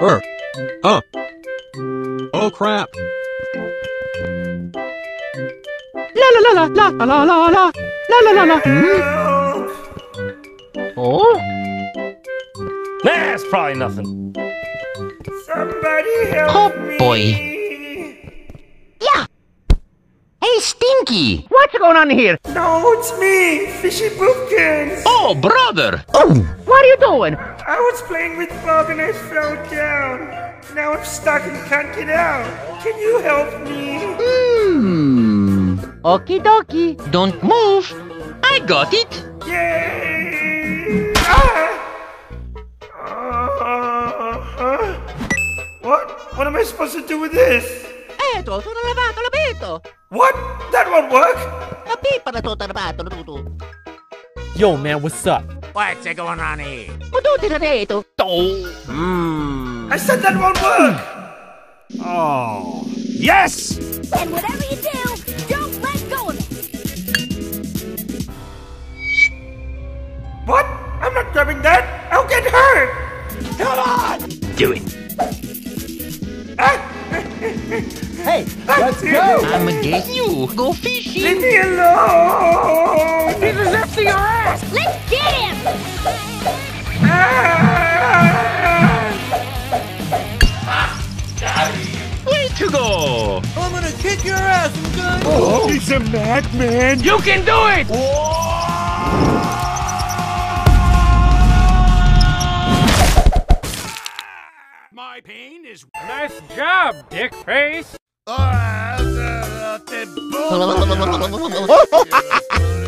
Er. Uh. Oh crap. La la la la la la la la la la la la la. Oh, Nah, it's probably nothing. Somebody help Oh, me! boy. Yeah. Hey, what's going on here? No, it's me, Fishy Boopkins. Oh, brother. Oh! What are you doing? I was playing with Bob and I fell down. Now I'm stuck and can't get out. Can you help me? Hmm. Okie dokie. Don't move. I got it. Yay! Ah! Uh, what? What am I supposed to do with this? Eto, sono lavato l'abito. What? That won't work. La pipa na tutto lavato lo tutto. Yo, man, what's up? What's going on here? Kuduti na dito. Hmm. I said that won't work. Oh. Yes! And whatever you do, don't let go of it. What? I'm not grabbing that. I'll get hurt. Come on. Do it. Hey, let's go! I'm against you. Go fishing. Leave me alone. This is after your ass. Let's get him! Ah! Way to go. I'm gonna kick your ass, okay? He's a madman! You can do it. My pain is. Nice job, dick face.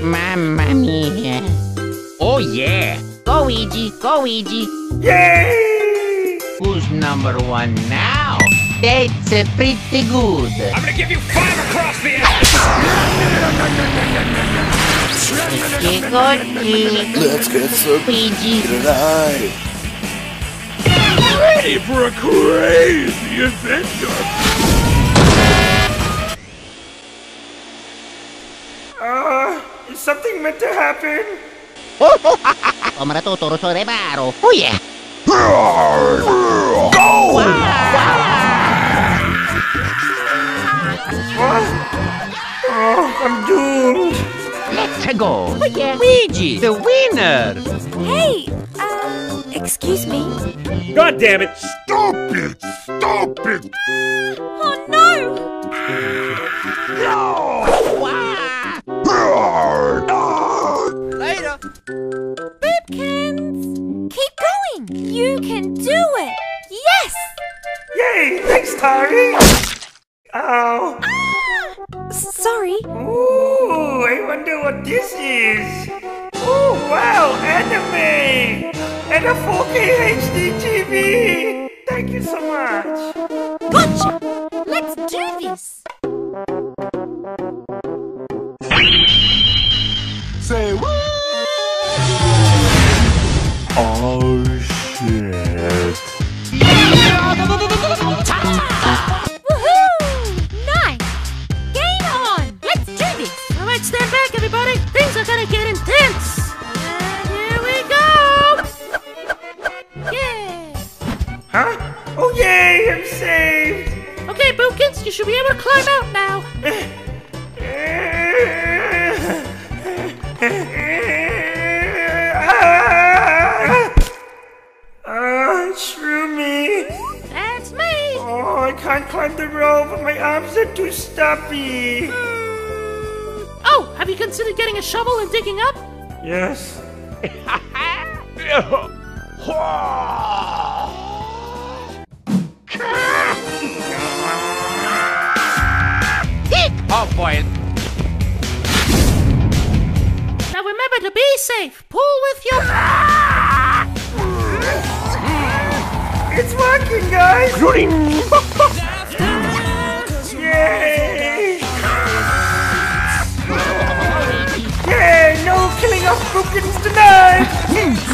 Mamma mia. Oh, yeah. Go, Weegee. Go, Weegee. Yay! Who's number one now? That's uh, pretty good. I'm gonna give you five across the ass! Let's get some Weegee. tonight. Ready for a crazy adventure! Uh, is something meant to happen? O maratuturo sa reparo. Oh, yeah. What? Oh, I'm doomed. Let's go. Oh, yeah. Weegee, the winner. Hey, excuse me. God damn it! Stop it! Stop it! Oh no! No! Later! Boopkins! Keep going! You can do it! Yes! Yay! Thanks, Tari. Ow. Ah! Sorry. Ooh, I wonder what this is. Ooh, wow, anime! And a 4K HD TV! Thank you so much. Gotcha! Let's do this! Say what? Oh shit. I'm saved! Okay, Boopkins, you should be able to climb out now. Shrew me! That's me. Oh, I can't climb the rope, my arms are too stuffy. Oh, have you considered getting a shovel and digging up? Yes. be safe. Pull with your. It's working, guys! Yay! Yay! No killing off Boopkins tonight!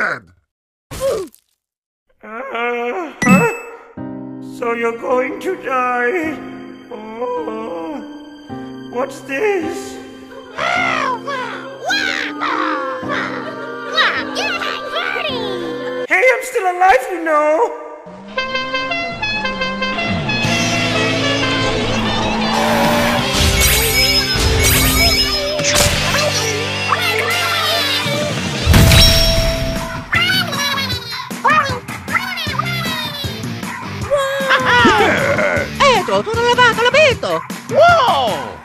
dead. Uh, huh? So you're going to die. Oh, what's this? Hey, I'm still alive, you know. Eto, sono lavato, l'abito! Wow!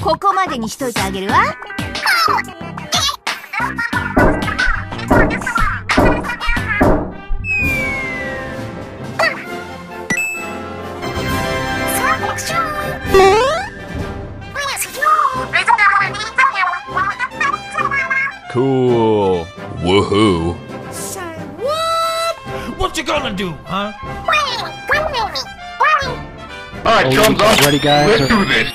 ここまでにしといてあげるわ。Cool. Woohoo. what you gonna do, huh? Alright, oh, chums up. Ready, guys? Let's do this.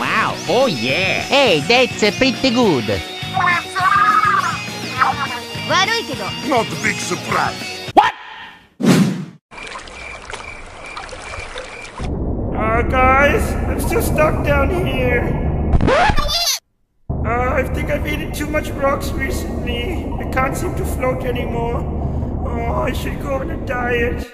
Wow, oh yeah! Hey, that's uh, pretty good! Not a big surprise! I'm stuck down here. Uh, I think I've eaten too much rocks recently. I can't seem to float anymore. Oh, I should go on a diet.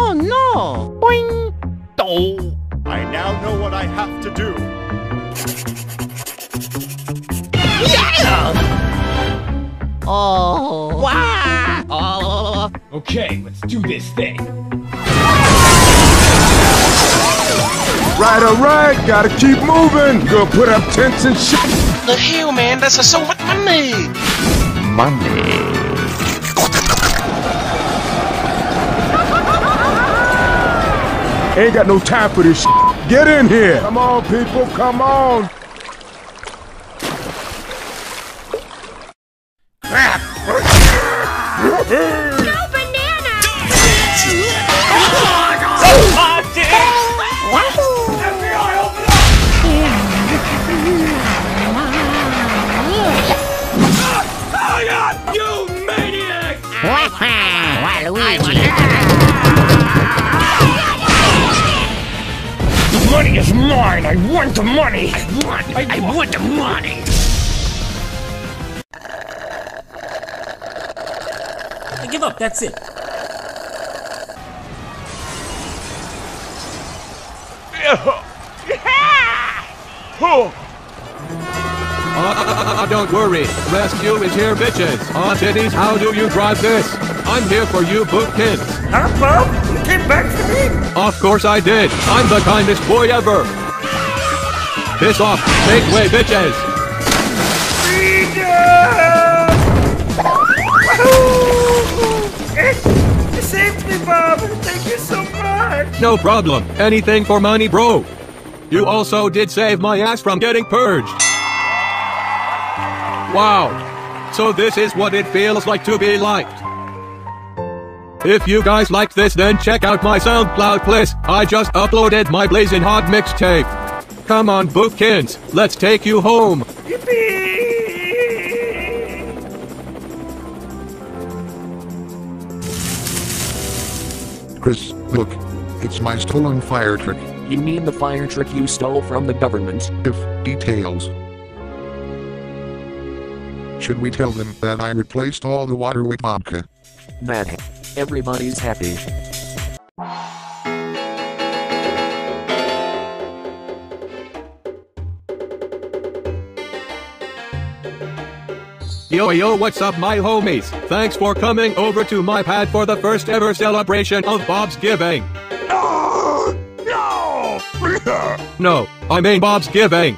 Oh no! Boing! Oh! I now know what I have to do. Yeah! Oh! Wow! Oh! Okay, let's do this thing. Right, alright, gotta keep moving. Gonna put up tents and shit. The hell, man? That's a, so much money. Money. Ain't got no time for this shit. Get in here. Come on, people, come on. no mine! I want the money! I want I, want the money! I give up, that's it. Uh, don't worry. Rescue is here, bitches. Aw, titties, how do you drive this? I'm here for you, Boopkin. Huh, Bob? You came back for me? Of course I did. I'm the kindest boy ever. Piss off. Take way, bitches. Freedom! Wahoo! You saved me, Bob! Thank you so much! No problem. Anything for money, bro. You also did save my ass from getting purged. Wow. So this is what it feels like to be liked. If you guys liked this, then check out my SoundCloud playlist. I just uploaded my Blazing Hot mixtape. Come on, Boopkins. Let's take you home. Yippee! Chris, look. It's my stolen fire trick. You mean the fire trick you stole from the government? If details. Should we tell them that I replaced all the water with vodka? That everybody's happy. Yo yo, what's up my homies? Thanks for coming over to my pad for the first ever celebration of Bob's Giving. No! No! No, I mean Bob's Giving.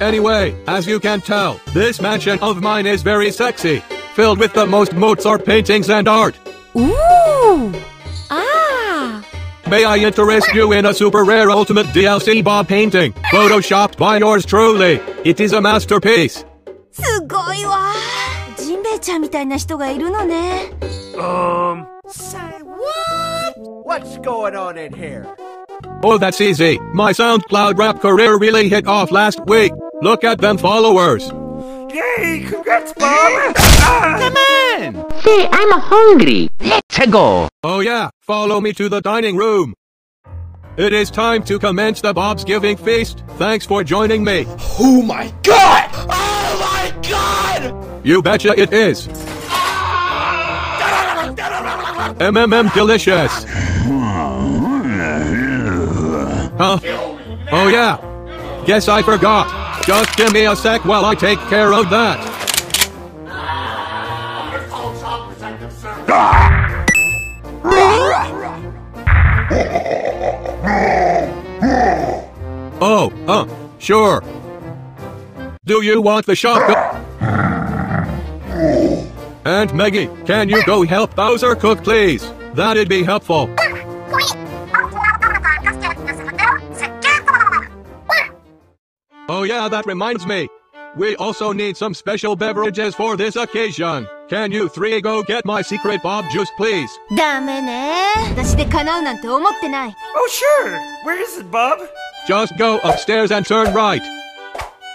Anyway, as you can tell, this mansion of mine is very sexy, filled with the most Mozart paintings and art. Ooh! Ah! May I interest you in a super rare ultimate DLC Bob painting, photoshopped by yours truly. It is a masterpiece. すごいわジンベエちゃんみたいな人がいるのね Um. Say what? What's going on in here? Oh, that's easy. My SoundCloud rap career really hit off last week. Look at them followers. Yay! Congrats, Bob! Ah! Come on! See, I'm hungry. Let's go. Oh yeah, follow me to the dining room. It is time to commence the Bob's Giving Feast. Thanks for joining me. Oh my god! Oh my god! You betcha it is. MMM delicious. Huh? Oh yeah. Guess I forgot. Just give me a sec while I take care of that. Oh, uh, sure. Do you want the shotgun? Aunt Meggy, can you go help Bowser cook, please? That'd be helpful. Oh yeah, that reminds me. We also need some special beverages for this occasion. Can you three go get my secret Bob juice, please? Oh sure. Where is it, Bob? Just go upstairs and turn right.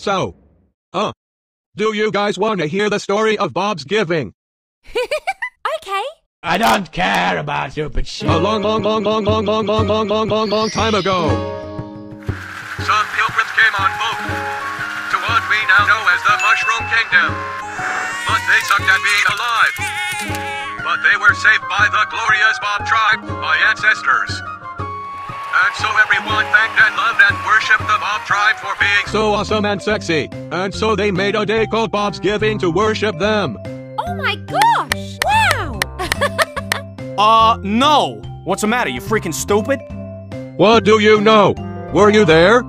So, uh, do you guys want to hear the story of Bob's giving? Okay I don't care about stupid shit. A long, long, long, long, long, long, long, long, long, long, long time ago. Some pilgrims came on boat to what we now know as the Mushroom Kingdom. But they sucked at being alive. But they were saved by the glorious Bob tribe, my ancestors. And so everyone thanked and loved and worshipped the Bob tribe for being so awesome and sexy. And so they made a day called Bob's Giving to worship them. Oh my gosh Wow Uh, no. What's the matter? You freaking stupid? What do you know? Were you there?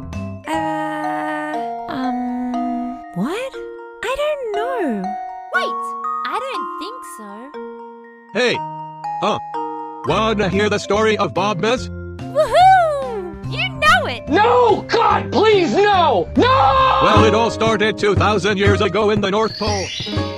Uh, um, what? I don't know. Wait, I don't think so. Hey, uh, wanna hear the story of Bob Miss? Woohoo! You know it! No! God, please, no! No! Well, it all started 2,000 years ago in the North Pole.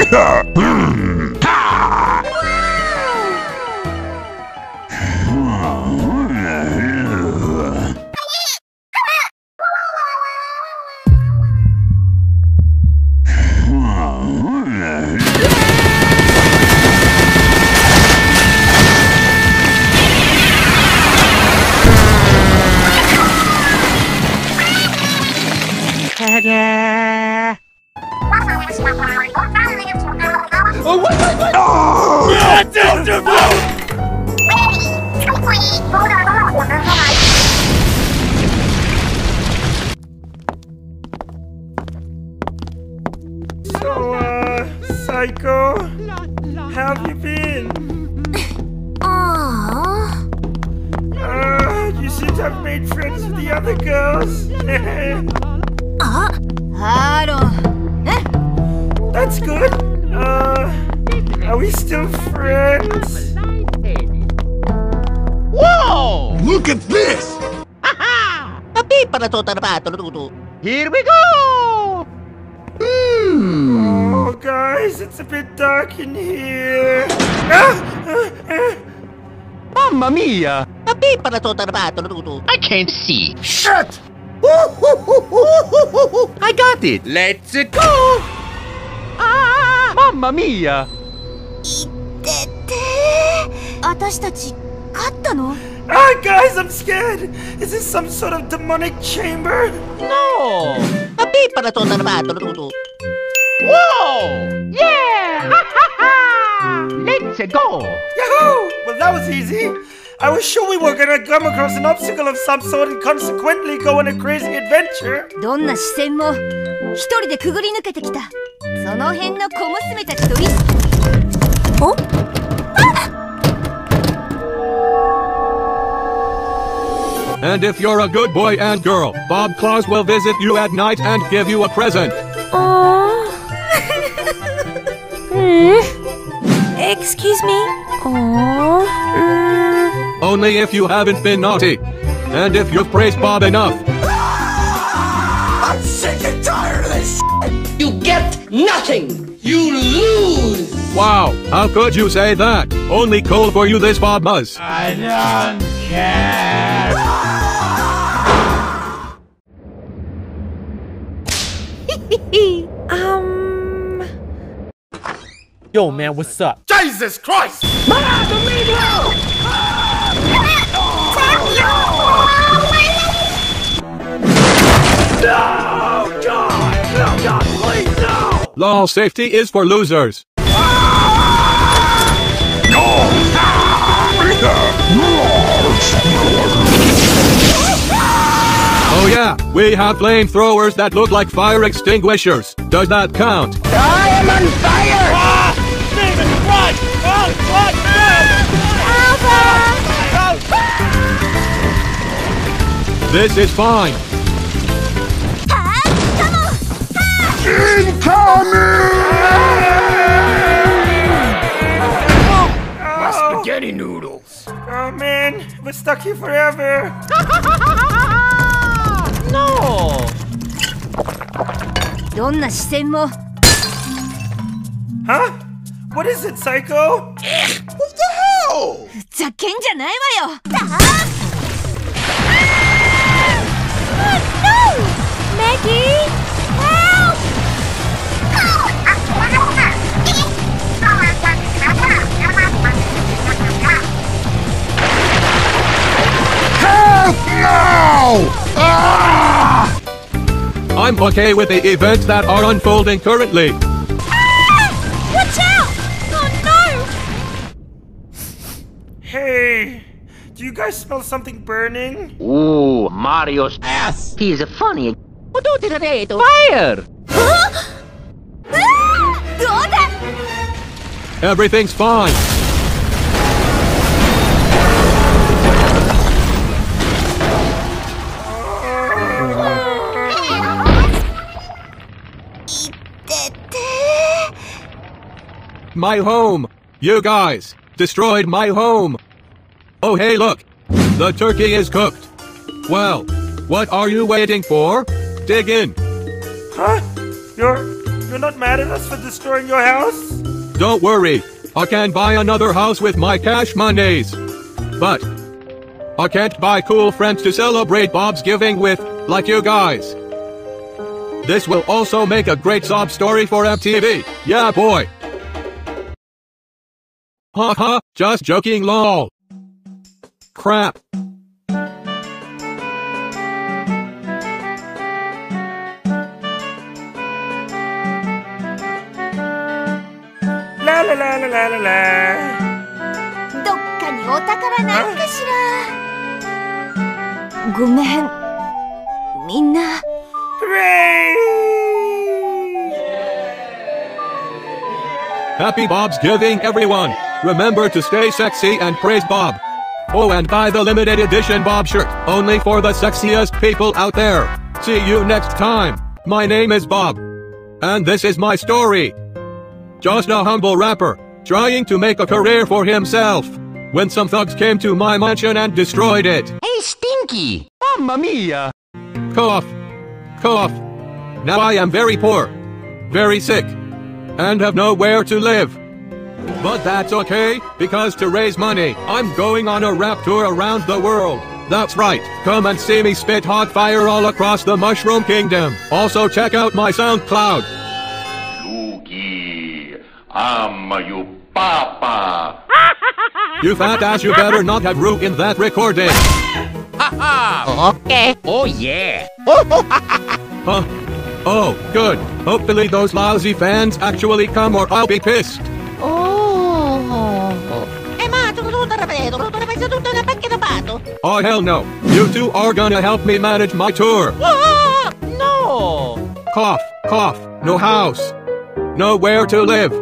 mia! I can't see. Shit! I got it! Let's go! Ah! Mamma mia! てて私たち勝ったの Ah, guys, I'm scared. Is this some sort of demonic chamber? No! A Hindi para to na naman. Whoa! Yeah! Ha ha ha! Let's go! Yahoo! Well, that was easy. I was sure we were gonna come across an obstacle of some sort and consequently go on a crazy adventure. どんな視線も一人でくぐり抜けてきたその辺の小娘たちと一緒お And if you're a good boy and girl, Bob Claus will visit you at night and give you a present. Aww. hmm. Excuse me? Aww. Only if you haven't been naughty. And if you've praised Bob enough. I'm sick and tired of this shit. You get nothing! You lose! Wow, how could you say that? Only coal for you this Bob Buzz. I don't care. um. Yo, man, what's up? Jesus Christ! No! God! No, God, please, no! Law safety is for losers. Oh yeah, we have flamethrowers that look like fire extinguishers. Does that count? I am on fire! Ah! Steven, run! Run! Run! Run! This is fine. Incoming! My spaghetti noodles. Oh man, we're stuck here forever. no. どんな視線も Huh? What is it, Psycho? what the hell? ふざけんじゃないわよだー uh-huh. ah! oh, no! Meggy! I'm okay with the events that are unfolding currently. Ah! Watch out! Oh no! Hey, do you guys smell something burning? Ooh, Mario's ass! He's a funny. Fire! Huh? Ah! Everything's fine. My home! You guys! Destroyed my home! Oh hey look! The turkey is cooked! Well, what are you waiting for? Dig in! Huh? You're you're not mad at us for destroying your house? Don't worry, I can buy another house with my cash monies. But I can't buy cool friends to celebrate Bob's giving with, like you guys. This will also make a great sob story for MTV. Yeah, boy. Ha ha, just joking lol. Crap. La la la la la la la. どっかにお宝ないかしらごめんみんな Hooray! Happy Bob's giving, everyone. Remember to stay sexy and praise Bob. Oh, and buy the limited edition Bob shirt, only for the sexiest people out there. See you next time. My name is Bob. And this is my story. Just a humble rapper, trying to make a career for himself. When some thugs came to my mansion and destroyed it. Hey, Stinky! Mamma mia! Cough. Cough. Now I am very poor. Very sick. And have nowhere to live. But that's okay, because to raise money, I'm going on a rap tour around the world. That's right, come and see me spit hot fire all across the Mushroom Kingdom. Also check out my SoundCloud. Luki, I'm you papa. You fat ass, you better not have ruined that recording. Ha ha! Uh-huh. Okay. Oh yeah. Oh, huh? Oh, good. Hopefully those lousy fans actually come or I'll be pissed. Oh hell no. You two are gonna help me manage my tour. Ah, no. Cough, cough, no house. Nowhere to live.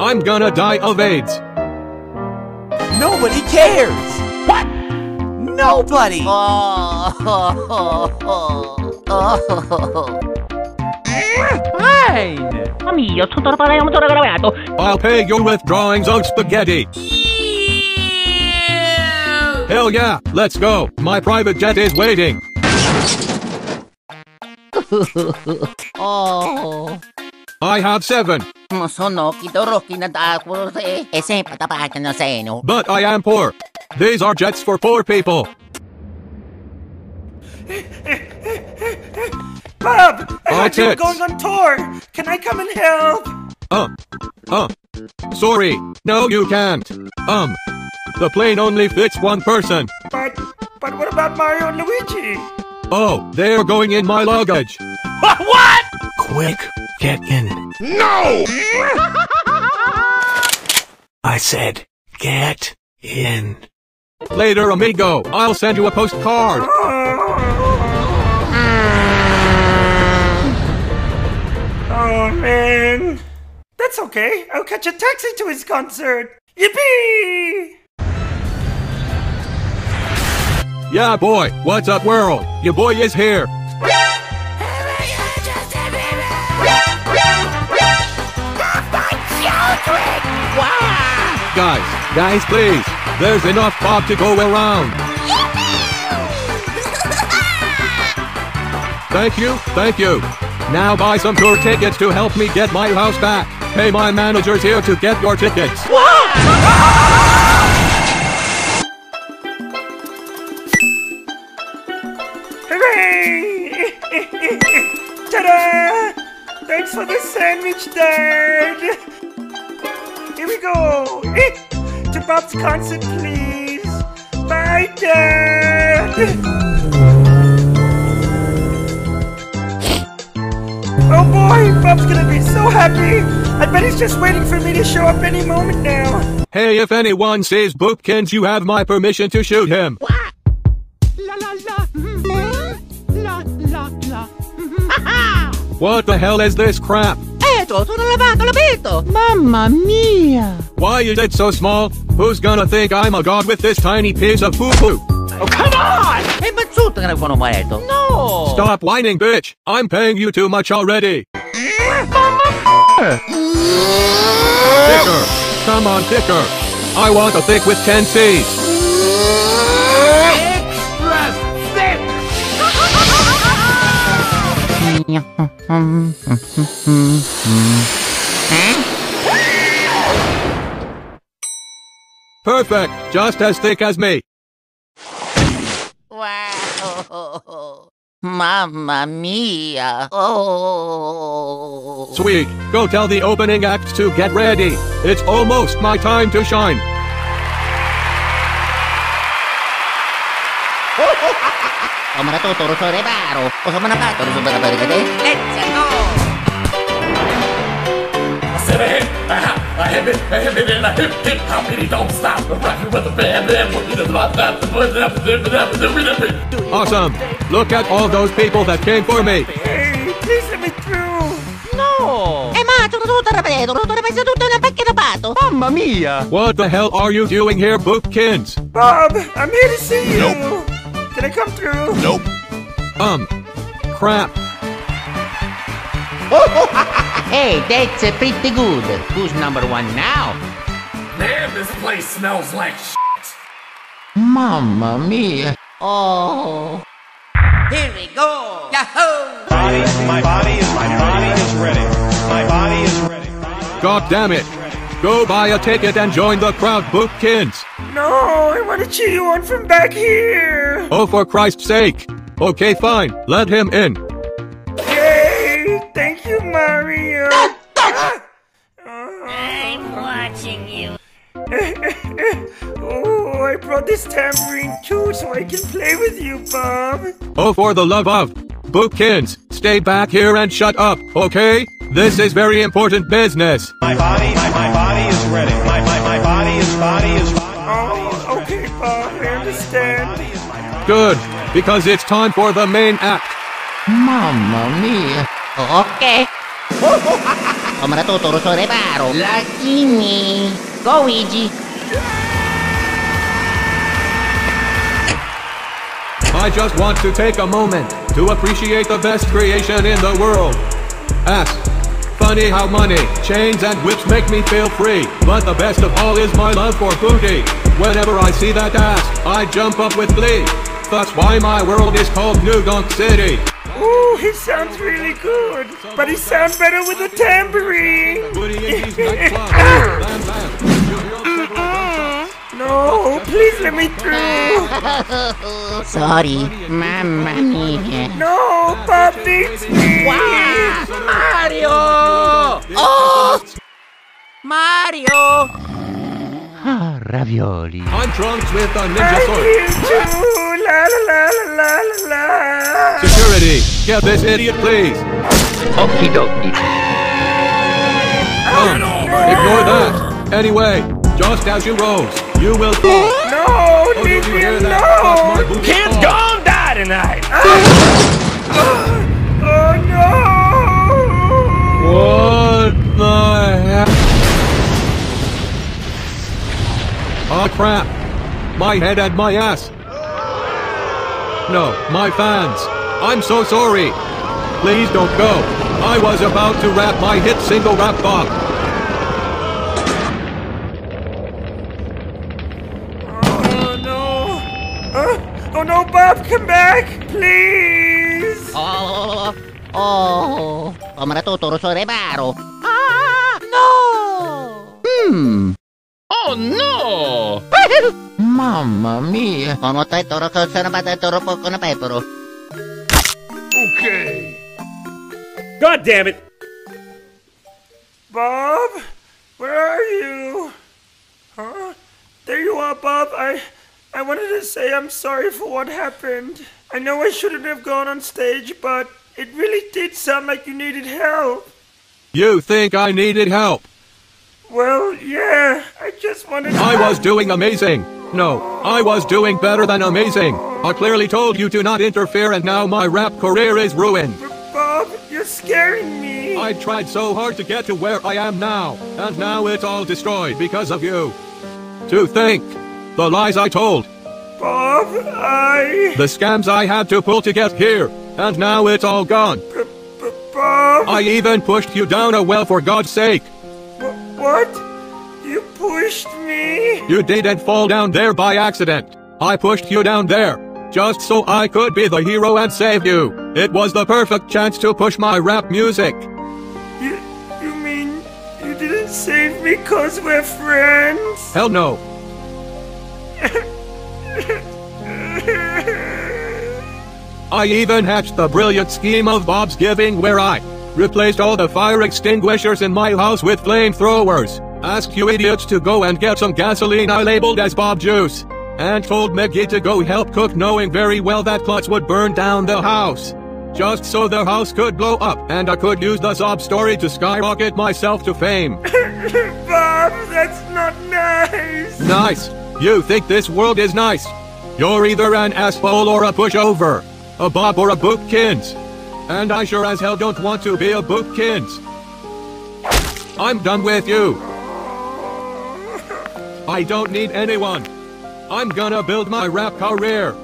I'm gonna die of AIDS. Nobody cares! What? Nobody! Fine! Mami, io tutto riparare tutto gravato. I'll pay you with drawings of spaghetti. Hell yeah, let's go. My private jet is waiting. oh. I have seven, Sono kitoroki na tako se ese patapakan na seno. but I am poor. These are jets for poor people. Bob, I heard you were going on tour. Can I come and help? Uh, uh. Sorry, no you can't. Um, the plane only fits one person. But, but what about Mario and Luigi? Oh, they're going in my luggage. What? What? Quick, get in. No! I said, get in. Later, amigo. I'll send you a postcard. Oh man. That's okay. I'll catch a taxi to his concert. Yippee! Yeah, boy. What's up, world? Your boy is here. Guys, guys, please. There's enough Bob to go around. Thank you, thank you. Now buy some tour tickets to help me get my house back. Hey, my manager's here to get your tickets. Hooray! For the sandwich, Dad! Here we go! Eh, to Bob's concert, please! Bye, Dad! Oh boy, Bob's gonna be so happy! I bet he's just waiting for me to show up any moment now! Hey, if anyone sees Boopkins, you have my permission to shoot him. La What the hell is this crap? Eto, tutto lavato, l'abito. Mamma mia. Why is it so small? Who's gonna think I'm a god with this tiny piece of poo-poo? Oh, come on! E mazzuto che ne fanno maletto. No! Stop whining, bitch! I'm paying you too much already! Mamma Thicker! Come on, thicker! I want a thick with 10 C's! Perfect! Just as thick as me! Wow. Mamma mia. Oh. Sweet! Go tell the opening act to get ready! It's almost my time to shine! O mana to toro sore baro. O sa mana ka toro sore baro kete. Let's go. I said a hip, aha, a hip it, a hip it, and a hip hip hoppity don't stop. Rockin' with the band, and what we about that, the buzz, that, the that, the rhythm. Awesome! Look at all those people that came for me! Hey, please let me through! No! Eh ma tutto tutto ripeto, tutto ripeto, tutto una pacchia da pato. Mamma mia! What the hell are you doing here, Boopkins? Bob, I'm here to see you! Nope. Can I come through? Nope. Um, crap. Hey, that's uh, pretty good. Who's number one now? Man, this place smells like shit. Mamma mia. Oh. Here we go! Yahoo! Body, my body is my body is ready. My body is ready. God damn it. Go buy a ticket and join the crowd, Boopkins. No, I want to cheer you on from back here! Oh, for Christ's sake. Okay, fine. Let him in. Yay! Thank you, Mario! Ah. I'm watching you. oh, I brought this tambourine too so I can play with you, Bob. Oh, for the love of Boopkins, stay stay back here and shut up, okay? This is very important business. My body, my, my body is ready. My, my, my body is body is Oh, okay, Bob, I understand. Good, because it's time for the main act. Mamma mia. Ok. Come natuturo sa reparo. Lucky me. Go, Luigi. I just want to take a moment to appreciate the best creation in the world. Ass. Funny how money, chains and whips make me feel free. But the best of all is my love for booty. Whenever I see that ass, I jump up with glee. That's why my world is called New Donk City. Ooh, he sounds really good, but he sounds better with a tambourine. no, please let me through. Sorry. Mamma mia. No, Bob needs me. Mario! Oh! Mario! Ah, ravioli. I'm Trunks with a I ninja sword. need you. La la la la la la. Security, get this idiot, please. Okie dokie. Oh, ignore that. Anyway, just as you rose, you will fall. No, Oh, leave did you me hear that? That's my alone. booty Kids, fall. go and die tonight. Oh no. What the heck? Oh ah, crap! My head and my ass! No, my fans! I'm so sorry! Please don't go! I was about to rap my hit single Rap Bob! Please. Oh, oh. Come natuturo sa reparo. Ah, no! Hmm. Oh no! Mamma mia. Come tayo toro ko sa nabatay toro po ko na pepero. Okay. God damn it. Bob, where are you? Huh? There you are, Bob. I I wanted to say I'm sorry for what happened. I know I shouldn't have gone on stage, but it really did sound like you needed help. You think I needed help? Well, yeah, I just wanted to I was doing amazing! No, I was doing better than amazing! I clearly told you to not interfere and now my rap career is ruined! Bob, you're scaring me. I tried so hard to get to where I am now, and now it's all destroyed because of you. To think, the lies I told, Bob, I. the scams I had to pull to get here, and now it's all gone. Bob. I even pushed you down a well for God's sake. Wh- What? You pushed me? You didn't fall down there by accident. I pushed you down there, just so I could be the hero and save you. It was the perfect chance to push my rap music. You, you mean you didn't save me cause we're friends? Hell no. I even hatched the brilliant scheme of Bob's giving where I replaced all the fire extinguishers in my house with flamethrowers. Asked you idiots to go and get some gasoline I labeled as Bob Juice. And told Meggy to go help cook knowing very well that Klutz would burn down the house. Just so the house could blow up and I could use the sob story to skyrocket myself to fame. Bob, that's not nice. Nice. You think this world is nice. You're either an asshole or a pushover. A Bob or a Boopkins. And I sure as hell don't want to be a Boopkins. I'm done with you. I don't need anyone. I'm gonna build my rap career.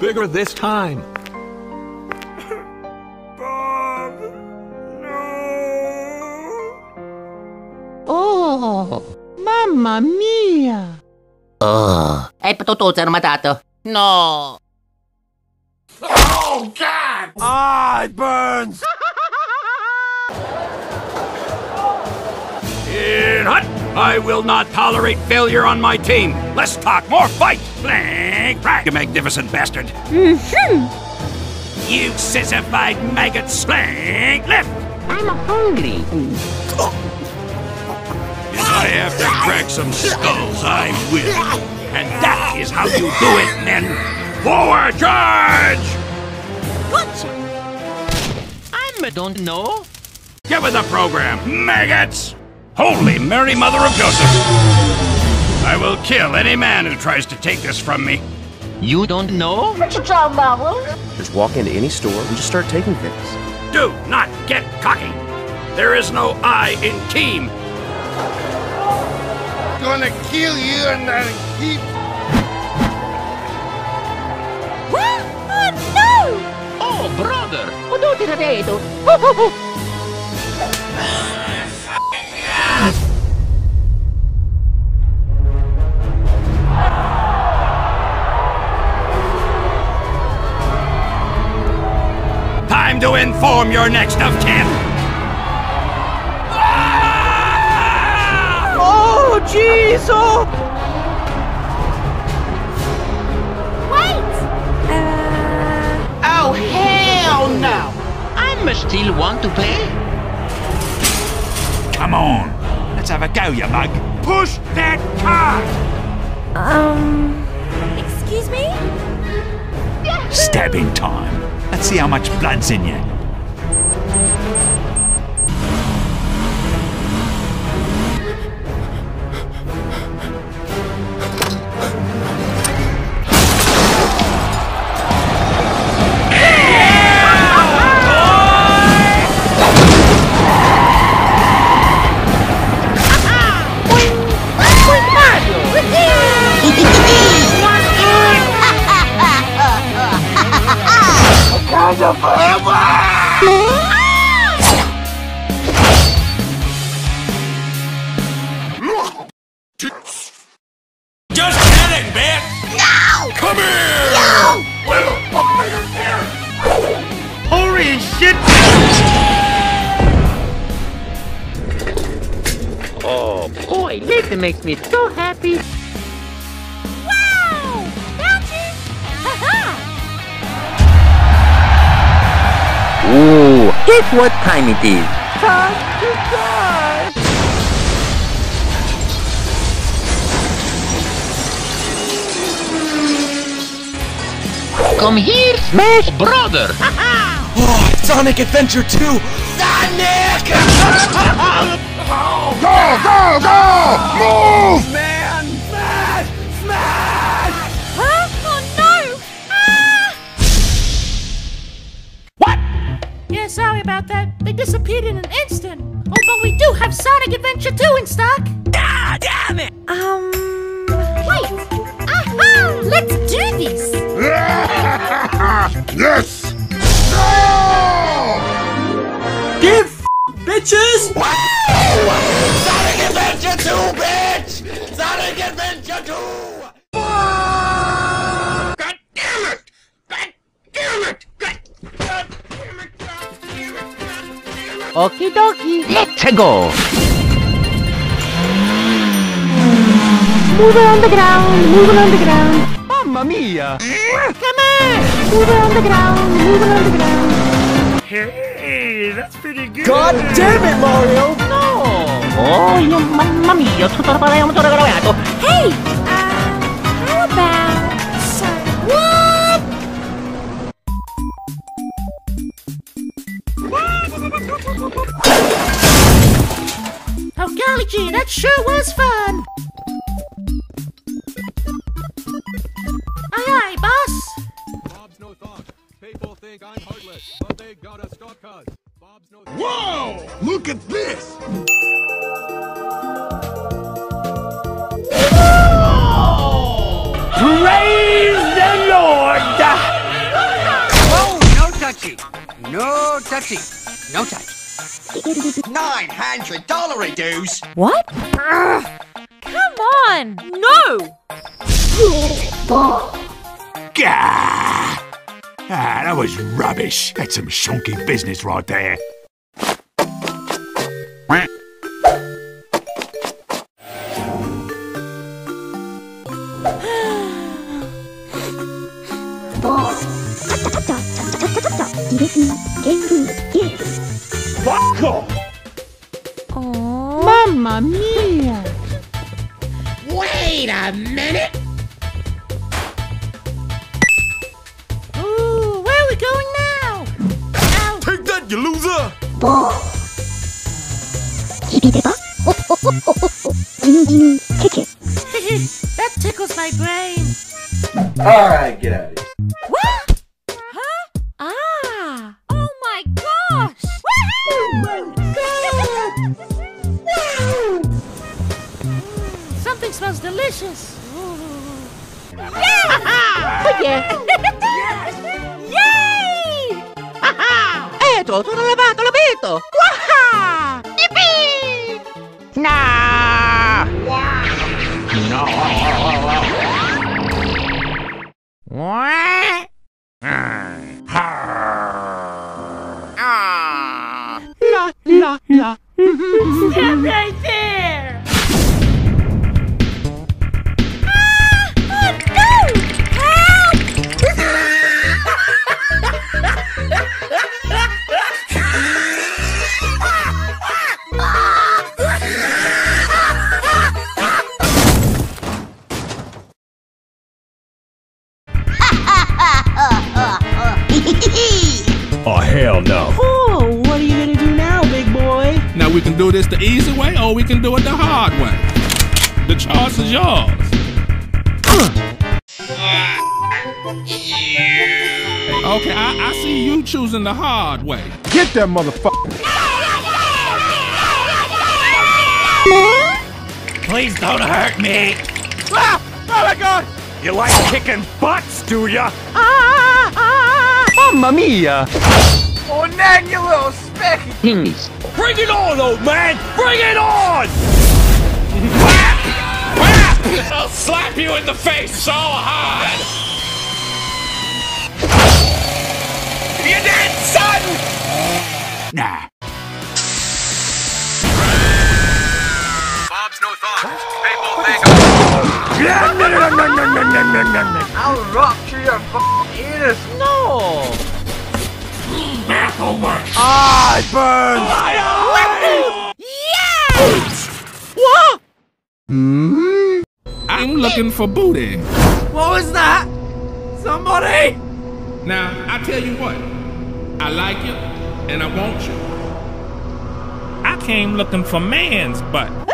Bigger this time. Bob, no. Oh, mamma mia. Oh, ay patutusan naman tato. No. Oh God! Ah, it burns. In hut, I will not tolerate failure on my team. Less talk, more fight. Blank, brag, you magnificent bastard. Mm-hmm. You sissified maggot, blank, lift. I'm hungry. If I have to crack some skulls, I will. And that is how you do it, men. Forward charge! Gotcha! don't know. Get with the program, maggots! Holy Mary, Mother of Joseph! I will kill any man who tries to take this from me. You don't know? Just walk into any store and just start taking things. Do not get cocky. There is no I in team. Gonna kill you and then keep. What? Oh no! Oh, brother! Time to inform your next of kin. Oh, jeez! Oh! Wait! Oh, hell no! I must still want to pay. Come on. Let's have a go, you mug. Push that cart! Um. Excuse me? Stabbing time. Let's see how much blood's in you. Just what time it is? Time to die! Come here, smash brother. Oh, Sonic Adventure 2! Sonic! go, go, go! Move! About that. They disappeared in an instant. Oh, but we do have Sonic Adventure 2 in stock. Ah, damn it! Um. Wait! Aha! Let's do this! yes! No. Give bitches! Sonic Adventure 2, bitch! Sonic Adventure 2! Okie dokie. Let's go. Move on the ground, move on the ground. Mamma mia! Come on! Move on the ground, move on the ground. Hey, that's pretty good. God damn it, Mario! No! Oh, yung mamma mia, tutto para yung motor grabato. Hey! Golly gee, that sure was fun. Aye, aye, boss. Bob's no thought. People think I'm heartless, but they gotta stop cuz. Bob's no Whoa! Look at this! Praise the Lord! Oh, no touchy. No touchy. No touch. Nine hundred dollar dues. What? Come on! No! Gah! Ah, that was rubbish. That's some shonky business right there. Porco! Aww. Mamma mia! Wait a minute! Ooh, where are we going now? Ow. Take that, you loser! that tickles my brain. Alright, get out of here. Something smells delicious. Oh yeah! Yay! Eto, sono lavato l'abito! Waha! Yippee! Nah! Wah! La that motherfucker. Please don't hurt me. Ah! Oh my god! You like kicking butts, do ya? Ah! ah, Mamma mia! Oh, Nan, you little specky. Penis. Bring it on, old man! Bring it on! I'll slap you in the face so hard! Nah. Bob's no thoughts. People think I'll rupture your f***ing anus. No! Appleworks! Ah, it burns. What? I'm looking for booty. What was that? Somebody? Now, I tell you what, I like you and I want you. I came looking for man's butt.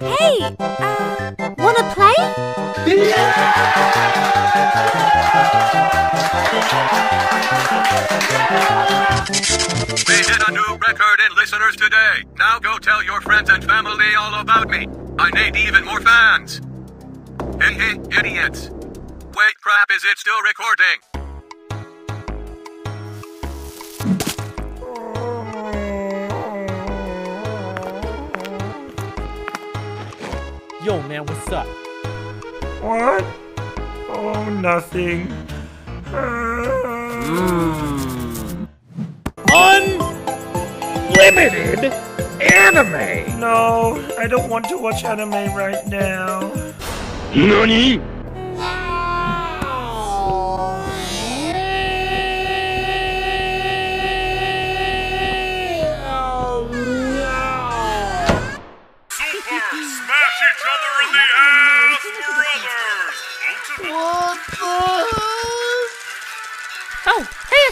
Hey, uh, wanna play? Yeah! We hit a new record in listeners today. Now go tell your friends and family all about me. I need even more fans. Hey, hey, idiots. Wait, crap, is it still recording? Yo, man, what's up? What? Oh, nothing. Hmm. Unlimited anime. No, I don't want to watch anime right now. NANI?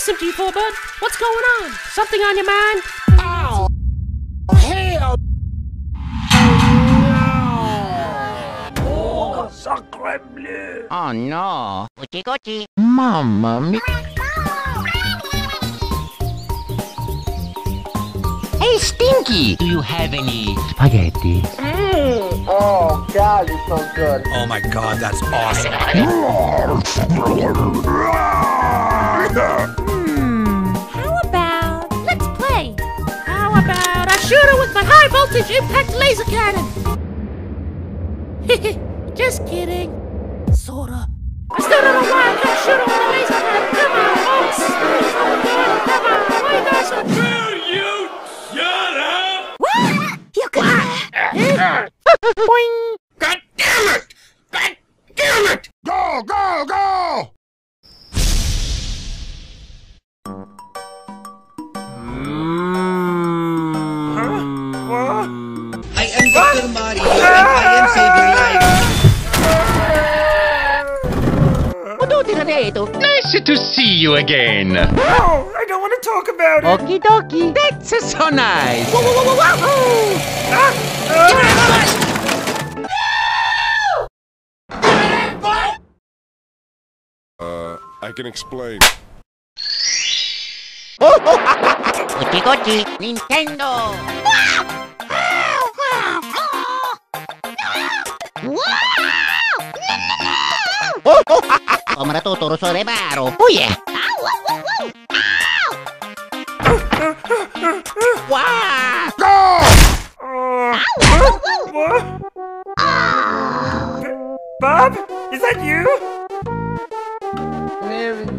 SMG4. What's going on? Something on your mind? Ow! Oh, hell! No! Oh, sacre bleu! Oh no! Gucci gucci! Mamma mia! Hey, Stinky! Do you have any spaghetti? Mmm. Oh, God, it's so good. Oh, my God, that's awesome. about I shoot her with my high voltage impact laser cannon? Just kidding. Sorta. I still don't know why I can't shoot her with a laser cannon. Come on, folks. Come on, why you guys so Will you shut up? What? You could. Boing. God damn it! God damn it! Go, go, go! What? Dr. Mario and I am saving lives. Nice to see you again. No, I don't want to talk about it. Okie dokie. That's so nice. Ah, ah. Uh, I can explain. Uchi Gucci. Nintendo. Come tutto sole baro. Oh yeah. Wow. Go! What? Bob? Is that you?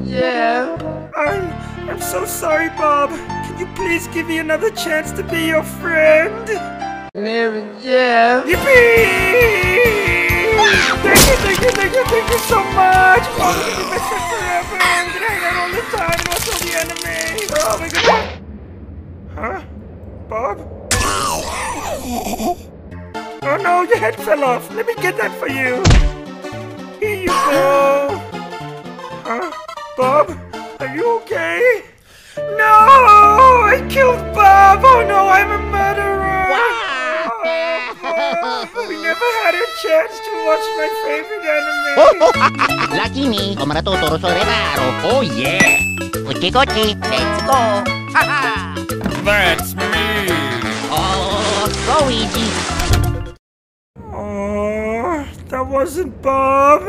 Yeah. I'm, I'm so sorry, Bob. Can you please give me another chance to be your friend? Yeah. Yippee! Thank you, thank you, thank you, thank you so much! Bob, you've been my friend forever! I'm gonna hang out all the time and watch all the anime! Oh my god! Huh? Bob? Oh no, your head fell off! Let me get that for you! Here you go! Huh? Bob? Are you okay? No! I killed Bob! Oh no, I'm a murderer! Oh, we never had a chance to watch my favorite anime! Lucky me. Come tutto sole baro. Oh yeah. Uchi Gucci. Let's go. That's me. Oh, so easy. Oh, that wasn't Bob!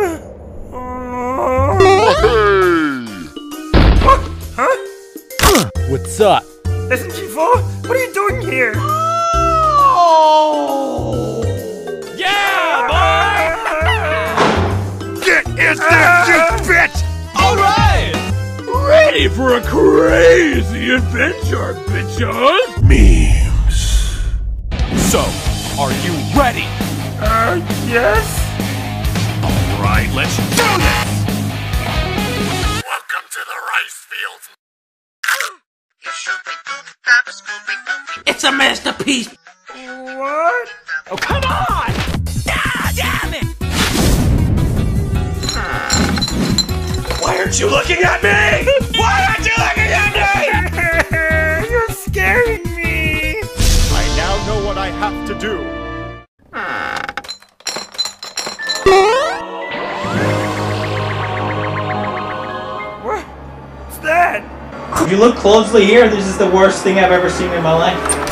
Oh. What? Huh? What's up? SMG4? What are you doing here? Yeah, boy! Get in there, you bitch! All right. Ready for a crazy adventure, bitches? Memes. So, are you ready? Uh, yes? All right, let's do this. Welcome to the rice fields. It's a masterpiece. What? Oh, come on! Ah, damn it! Why aren't you looking at me? Why aren't you looking at me? You're scaring me! I now know what I have to do. What? What's that? If you look closely here, this is the worst thing I've ever seen in my life.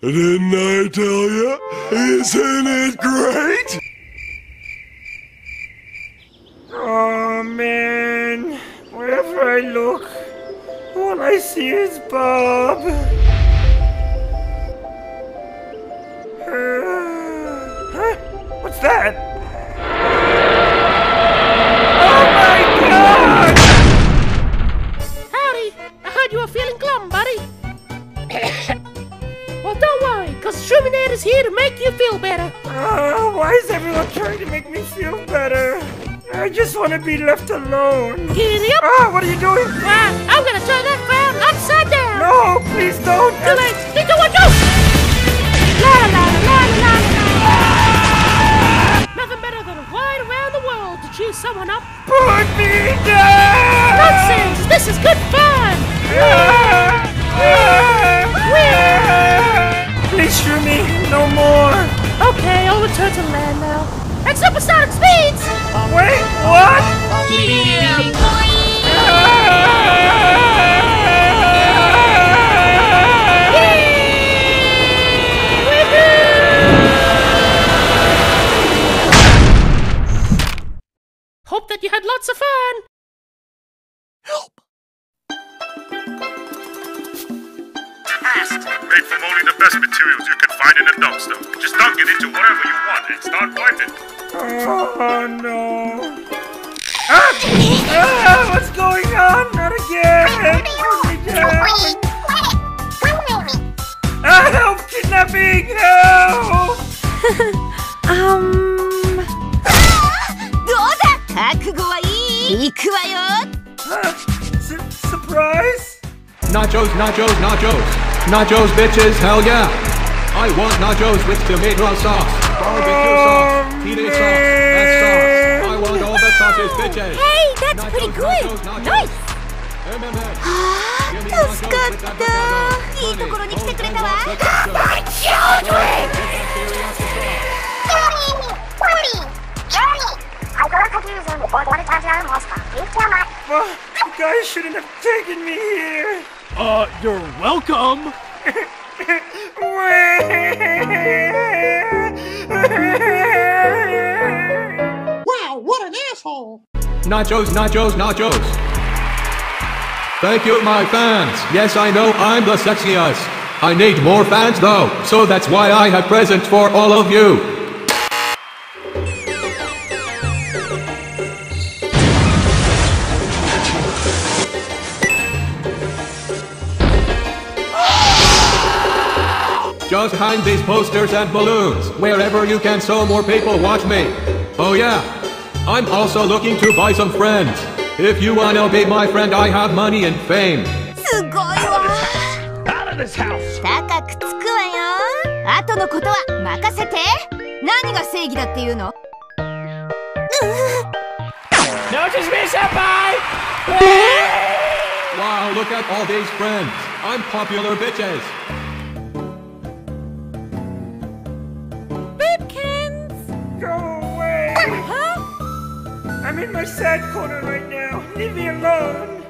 Didn't I tell you? Isn't it great? Oh man, wherever I look, all I see is Bob. Uh, huh? What's that? Worry, because Shuminate is here to make you feel better. Uh, why is everyone trying to make me feel better? I just want to be left alone. Giddy up! Ah, what are you doing? Ah, I'm gonna turn that frown upside down! No, please don't! Too late! Think of what go! La la la la la la Nothing better than a ride around the world to cheer someone up. Put me down! Nonsense! This is good fun! Please shoot me, no more. Okay, I'll return to land now. At supersonic speeds! Wait, what? Hope that you had lots of fun! Made from only the best materials you can find in a dumpster. Just dunk it into whatever you want and start fighting. Oh no. Ah! Ah! What's going on? Not again! Put me down! Ah, help! Kidnapping! Help! うんどうだ覚悟はいい行くわよ Su- surprise? Nachos, nachos, nachos. Nachos, bitches, hell yeah. I want nachos with tomato sauce, barbecue sauce, pita sauce, and sauce. I want all the sauces, bitches. Hey, that's pretty good! Nice! MMA. はあ助かったいいところに来てくれたわ Well, you guys shouldn't have taken me here. Uh, you're welcome. Wow, what an asshole! Nachos, nachos, nachos. Thank you, my fans. Yes, I know I'm the sexiest. I need more fans though, so that's why I have presents for all of you. Just hang these posters and balloons wherever you can so more people watch me. Oh yeah, I'm also looking to buy some friends. If you wanna be my friend, I have money and fame. すごいわ Out of this house! 高くつくわよ後のことは任せて何が正義だっていうの Notice me, senpai! Wow, look at all these friends. I'm popular bitches. Go away! Huh? I'm in my sad corner right now. Leave me alone.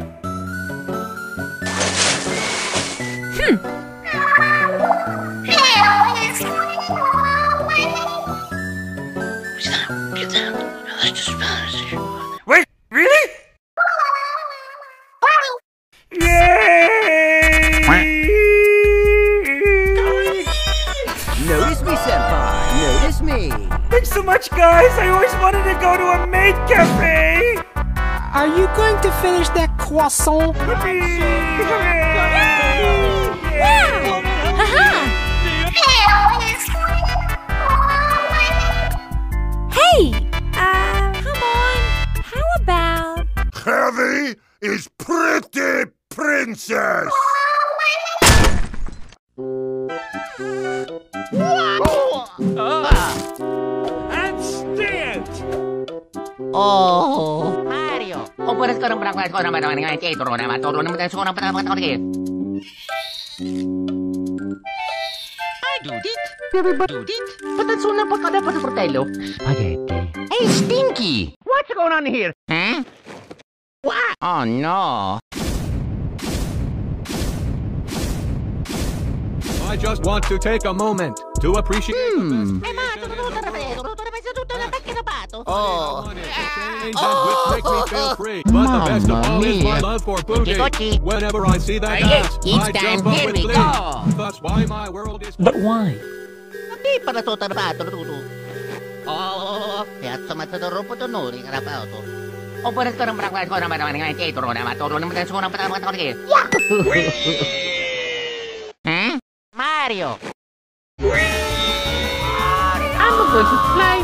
Mano con una mano con I do it. Everybody do it. But that's una pagkada pa sa fratello. Spaghetti. Hey, Stinky! What's going on here? Huh? What? Oh, no. I just want to take a moment to appreciate Hmm. The Oh. change and which make me feel free. But the best of Mamma all is my mia. love for booty. Gucci. Whenever I see that Yes, dance, each I time, jump up here with we glee. go. That's why my world is. But why? Di para to tarbato tutu. Oh, kaya tumatadoro po to nuri karapato to. O para ka naman ako naman naman ng ito ro naman to ro naman sa unang patama ko kaya. Hmm? Mario. I'm going to fly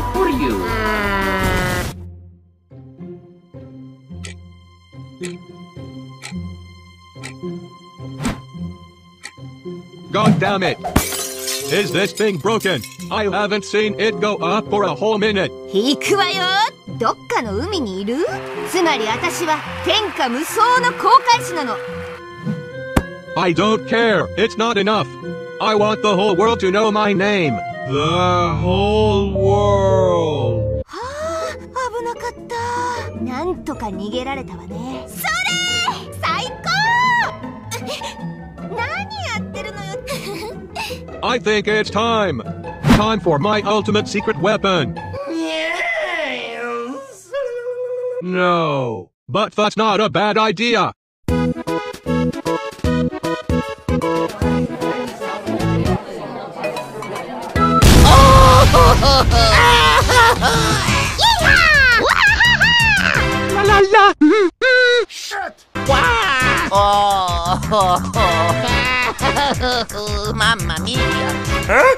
God damn it! Is this thing broken? I haven't seen it go up for a whole minute. 行くわよどっかの海にいるつまり私は天下無双の航海士なの I don't care. It's not enough. I want the whole world to know my name. The whole world. はあ危なかったなんとか逃げられたわねそれ最高 I think it's time. Time for my ultimate secret weapon. Yes. No. But that's not a bad idea. La la la. Shit. Wow. Oh. oh, oh. Mamma mia. Huh?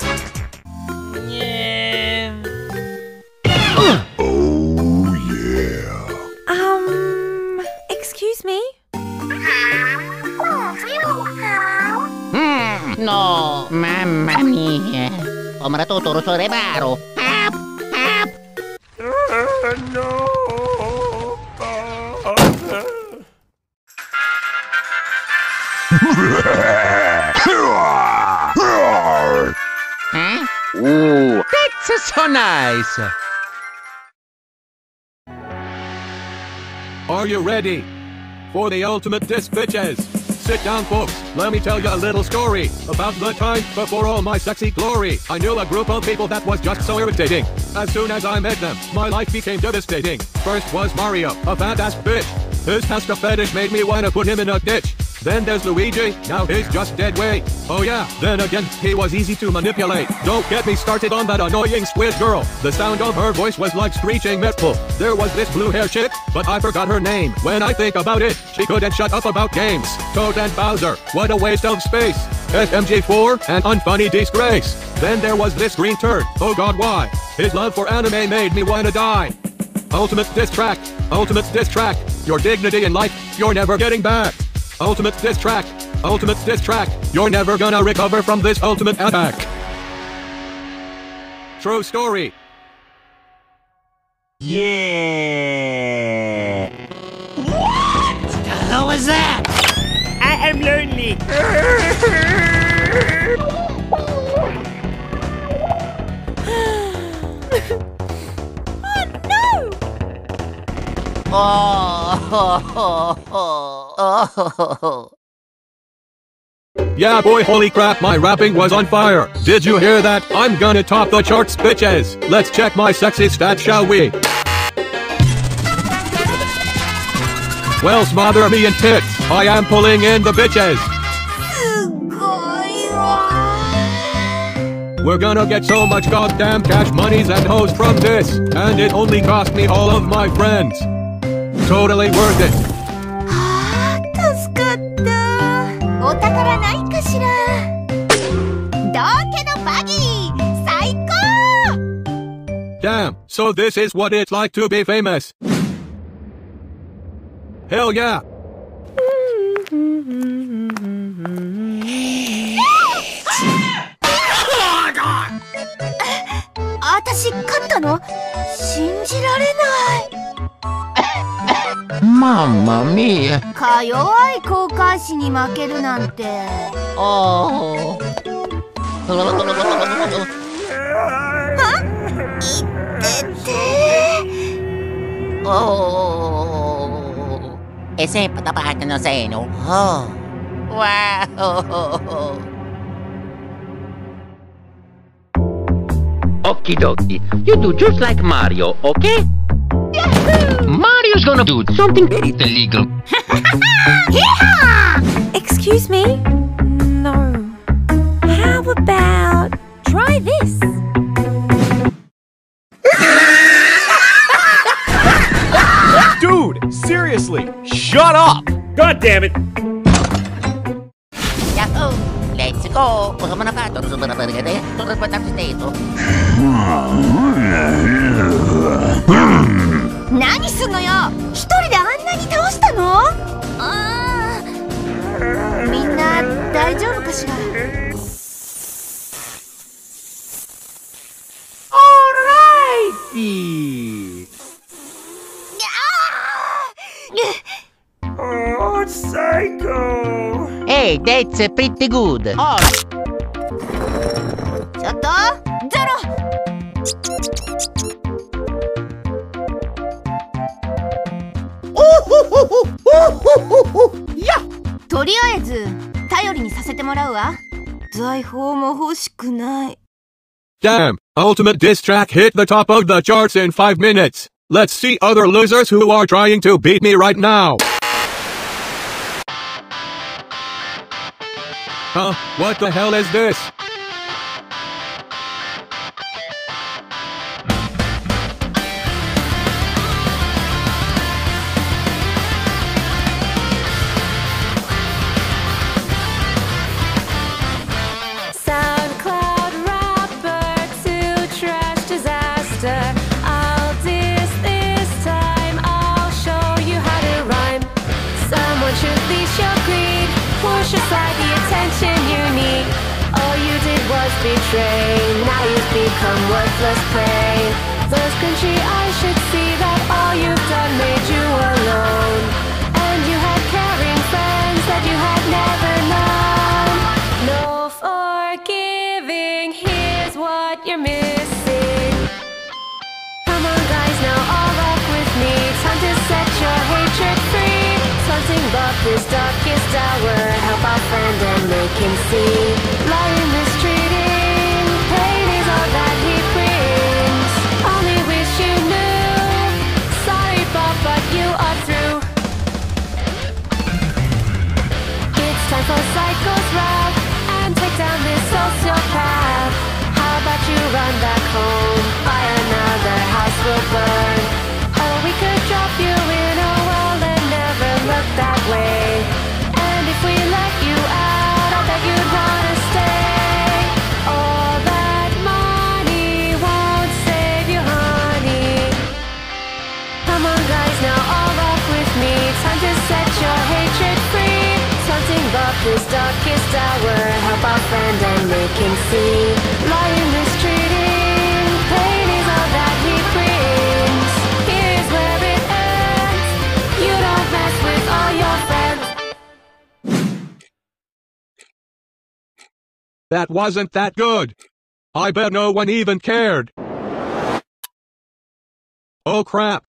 Yeah. Oh yeah. Um, excuse me? Hmm, no, mamma mia. Ho maratuturo sul reparo. Help, help. Uh, no. Huh? Ooh, that's so nice. Are you ready? For the ultimate disc bitches. Sit down, folks. Let me tell you a little story about the time before all my sexy glory. I knew a group of people that was just so irritating. As soon as I met them, my life became devastating. First was Mario, a fat-ass bitch. His pasta fetish made me wanna put him in a ditch. Then there's Luigi, now he's just dead weight. Oh yeah, then again, he was easy to manipulate. Don't get me started on that annoying squid girl. The sound of her voice was like screeching metal. There was this blue hair chick, but I forgot her name. When I think about it, she couldn't shut up about games. Toad and Bowser, what a waste of space. SMG4, an unfunny disgrace. Then there was this green turd, oh god why? His love for anime made me wanna die. Ultimate diss track, ultimate diss track. Your dignity in life, you're never getting back. Ultimate diss track, ultimate diss track. You're never gonna recover from this ultimate attack. True story. Yeah. What the hell was that? I am lonely. Oh. Yeah, boy, holy crap, my rapping was on fire. Did you hear that? I'm gonna top the charts, bitches. Let's check my sexy stats, shall we? Well, smother me in tits. I am pulling in the bitches. We're gonna get so much goddamn cash monies and hoes from this, and it only cost me all of my friends. Totally worth it. 助かったお宝ないかしら道家のバギー最高 Damn, so this is what it's like to be famous. Hell yeah. 私勝ったの？信じられない。ママミー。か弱い航海士に負けるなんて。ああいてて。おお SA パタ a parte Okie dokie. You do just like Mario, okay? Mario's gonna do something very illegal. Excuse me? No. How about try this? Dude, seriously, shut up! God damn it! Let's go! Baka manapato sa barabara Tulad pa tapos na ito. 何すんのよ一人であんなに倒したのあーみんな大丈夫かしら Alrighty. Oh, psycho! Hey, that's uh, pretty good. Oh, ちょっとゼロとりあえず頼りにさせてもらうわ財宝も欲しくない Damn, Ultimate Diss Track hit the top of the charts in 5 minutes. Let's see other losers who are trying to beat me right now. Huh? What the hell is this? Was betray. Now you've become worthless prey. Those country I should see that all you've done made you alone. And you had caring friends that you had never known. No forgiving, here's what you're missing. Come on, guys, now all rock with me. Time to set your hatred free. Something about this darkest hour. Help our friend and make him see. Lying, For Psycho's wrath and take down this sociopath. How about you run back this darkest hour. Help our friend and make him see. Lying, mistreating, pain is all that he brings. Here's where it ends. You don't mess with all your friends. That wasn't that good. I bet no one even cared. Oh crap.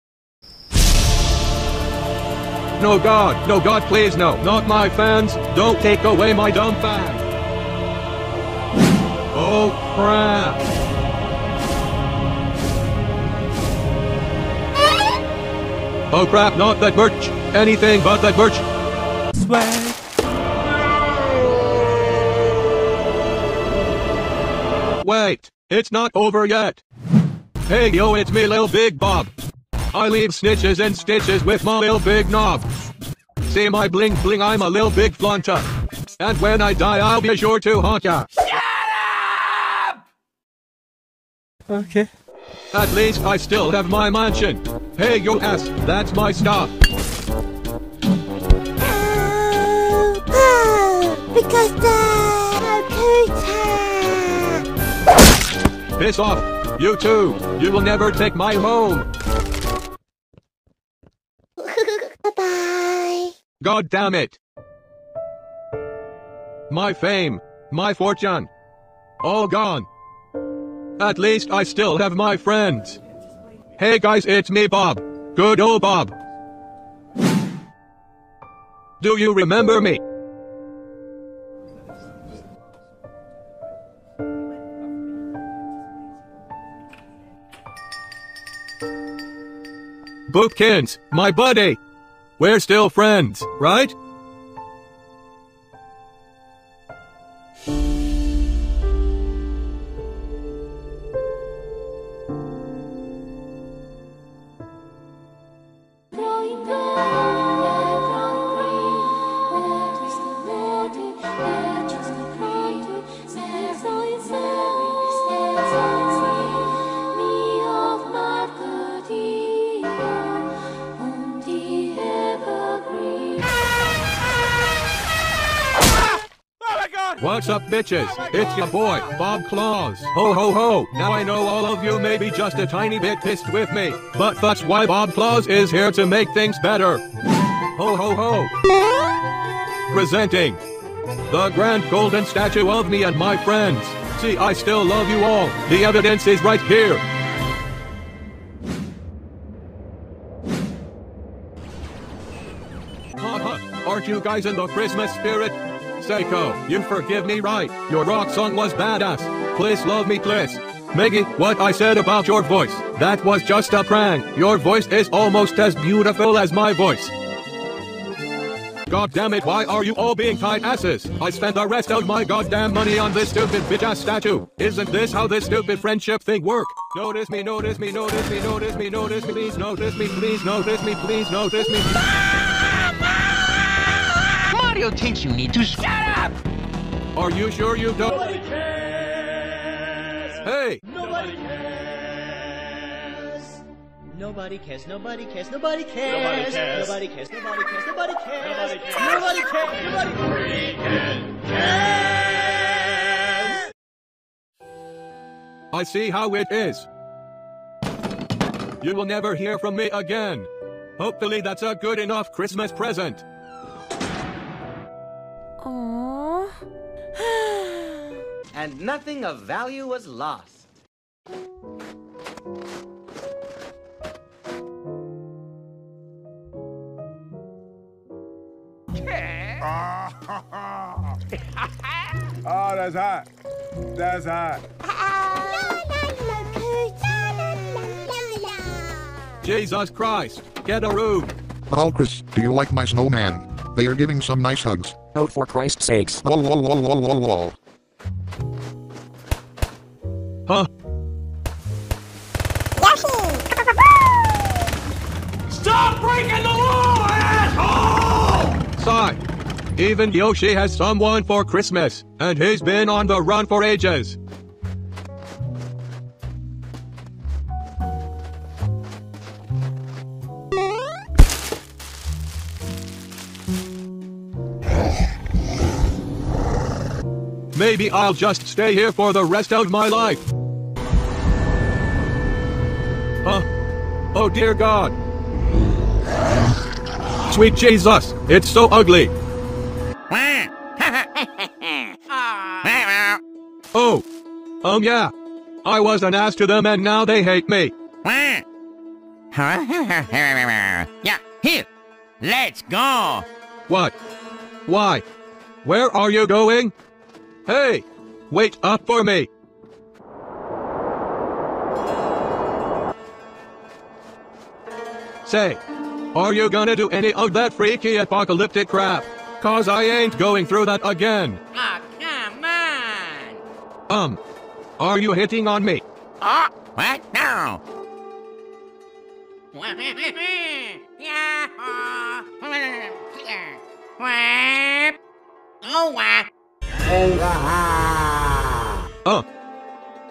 No god, no god please no, not my fans, don't take away my dumb fans. Oh crap. Oh crap, not that birch, anything but that birch. Swag. Wait, it's not over yet. Hey yo, it's me Lil Big Bob. I leave snitches and stitches with my lil big knob. See my bling bling, I'm a lil big flaunter. And when I die, I'll be sure to haunt ya. Okay. At least I still have my mansion. Hey yo ass, that's my stop. because the Piss off, you too. You will never take my home. Bye-bye. God damn it. My fame, my fortune, all gone. At least I still have my friends. Hey guys, it's me Bob. Good old Bob. Do you remember me? Boopkins, my buddy! We're still friends, right? Bitches? It's your boy, Bob Claus. Ho ho ho! Now I know all of you may be just a tiny bit pissed with me, but that's why Bob Claus is here to make things better. Ho ho ho! Presenting the grand golden statue of me and my friends. See, I still love you all. The evidence is right here. Haha, aren't you guys in the Christmas spirit? Seiko, you forgive me right. Your rock song was badass. Please love me, please. Meggy, what I said about your voice, that was just a prank. Your voice is almost as beautiful as my voice. God damn it, why are you all being tight asses? I spent the rest of my goddamn money on this stupid bitch ass statue. Isn't this how this stupid friendship thing work? Notice me, notice me, notice me, notice me, notice me, please notice me, please notice me, please notice me. Mario thinks you need to shut up! Are you sure you don't? Nobody cares. Hey! Nobody cares. Nobody cares, nobody cares, nobody cares. Nobody cares. Nobody cares, nobody cares, nobody cares. Nobody cares. Nobody cares, nobody Freaking cares. I see how it is. You will never hear from me again. Hopefully that's a good enough Christmas present. And nothing of value was lost. oh, that's hot. That's hot. Jesus Christ, get a room. Oh, Chris, do you like my snowman? They are giving some nice hugs. Oh, for Christ's sakes. Lol, lol, lol, lol, lol, lol. Even Yoshi has someone for Christmas, and he's been on the run for ages. Maybe I'll just stay here for the rest of my life. Huh? Oh dear God. Sweet Jesus, it's so ugly. Um yeah. I was an ass to them and now they hate me. yeah, here. Let's go. What? Why? Where are you going? Hey! Wait up for me! Say, are you gonna do any of that freaky apocalyptic crap? Cause I ain't going through that again. Oh, come on. Um, are you hitting on me? Oh, what now? Oh, what? Uh,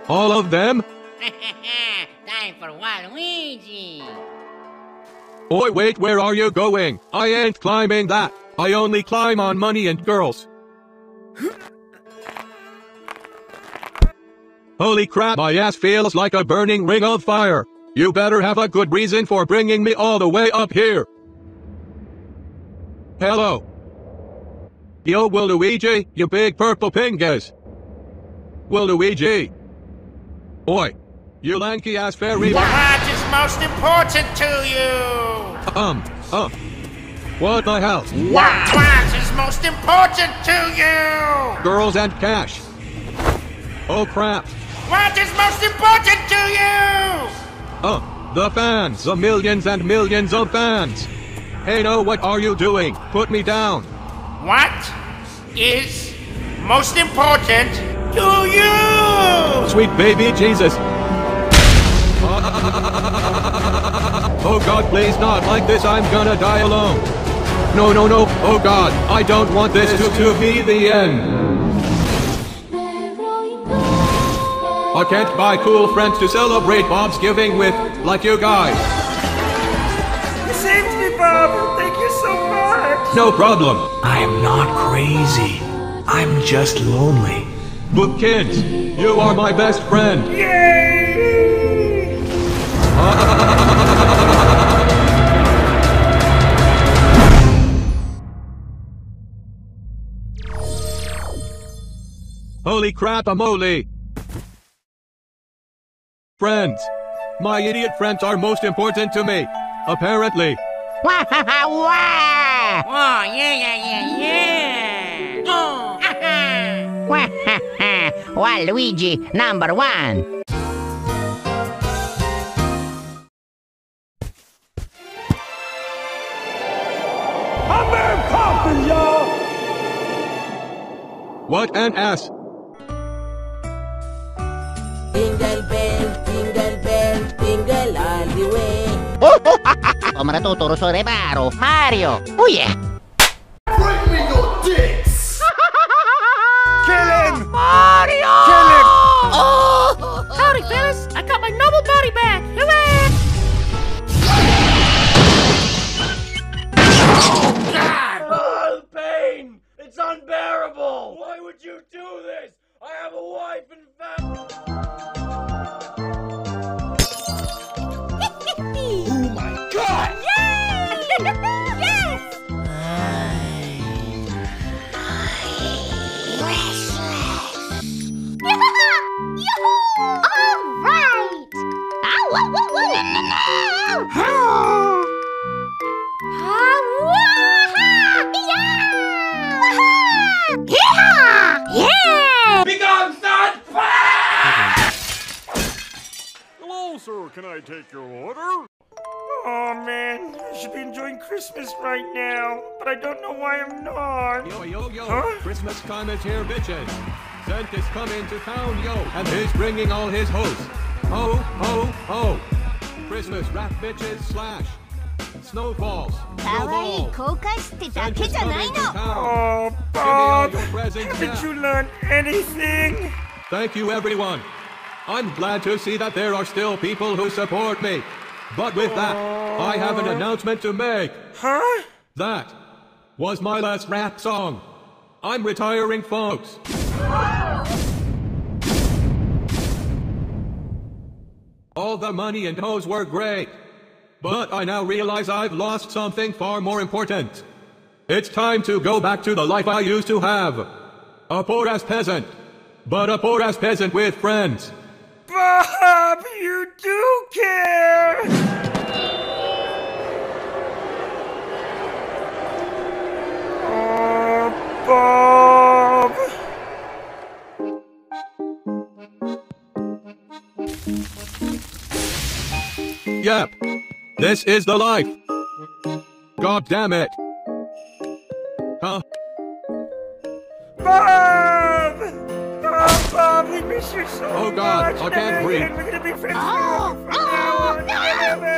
all of them? Time for Waluigi. Oi, wait, where are you going? I ain't climbing that. I only climb on money and girls. Holy crap, my ass feels like a burning ring of fire. You better have a good reason for bringing me all the way up here. Hello. Yo, Waluigi, you big purple pingus. Waluigi. Oi, you lanky ass fairy. What is most important to you? Um, uh. What the hell? What, what is most important to you? Girls and cash. Oh crap. What is most important to you? Oh, The fans, the millions and millions of fans. Hey, no, what are you doing? Put me down. What is most important to you? Sweet baby Jesus. Oh God, please not like this. I'm gonna die alone. No, no, no. Oh God, I don't want this to, to be the end. I can't buy cool friends to celebrate Bob's giving with, like you guys. You saved me, Bob. Thank you so much. No problem. I am not crazy. I'm just lonely. But kids, you are my best friend. Yay! Holy crap, I'm holy. Friends. My idiot friends are most important to me. Apparently. Wah, ha, ha, wah! Oh, yeah, yeah, yeah, yeah. Oh, ha, ha. Wah, ha, ha. Waluigi, number one. I'm damn coffee, y'all! What an ass. Jingle bell, jingle way. Oh, oh, ha, ha, ha. Come tuturo so reparo. Mario. Oh yeah. Bring me your dicks! Thank you, everyone. I'm glad to see that there are still people who support me. But with that, I have an announcement to make. Huh? That was my last rap song. I'm retiring, folks. All the money and hoes were great. But I now realize I've lost something far more important. It's time to go back to the life I used to have. A poor ass peasant. But a poor ass peasant with friends. Bob, you do care! Oh, Bob! Yep. This is the life. God damn it. Huh? Bob! Oh, Bob, we miss you so Oh, God, much. I can't and breathe. We're gonna be friends from now on.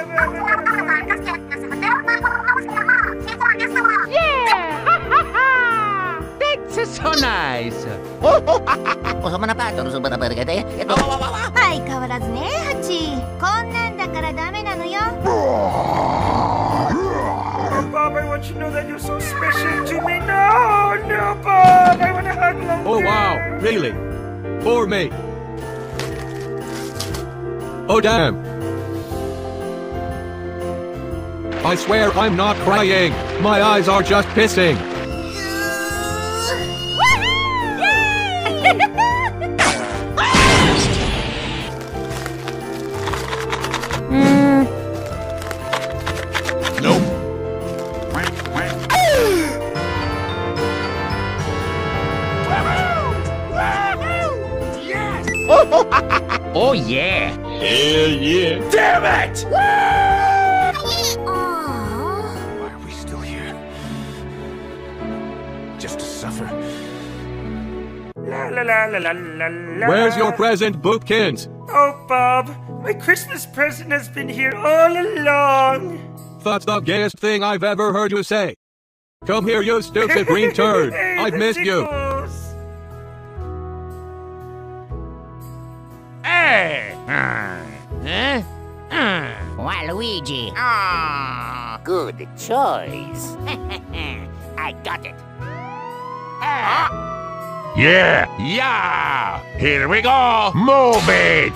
That's so nice. Oh, oh, ha, ha, ha. O sama na pa, toro sa barabara Ito. 相変わらずねハチこんなんだからダメなのよ Oh, Bob, I want you to know that you're so special to me. No, no, Bob, I want to hug you. Oh wow, really? For me. Oh damn. I swear I'm not crying. My eyes are just pissing. La la la la. Where's your present, Boopkins? Oh, Bob, my Christmas present has been here all along. That's the gayest thing I've ever heard you say. Come here, you stupid green turd. I've missed you. Hey! Huh? Eh, huh? Eh, eh. Waluigi. Ah, good choice. I got it. Ah. Yeah, yeah. Here we go. Move it.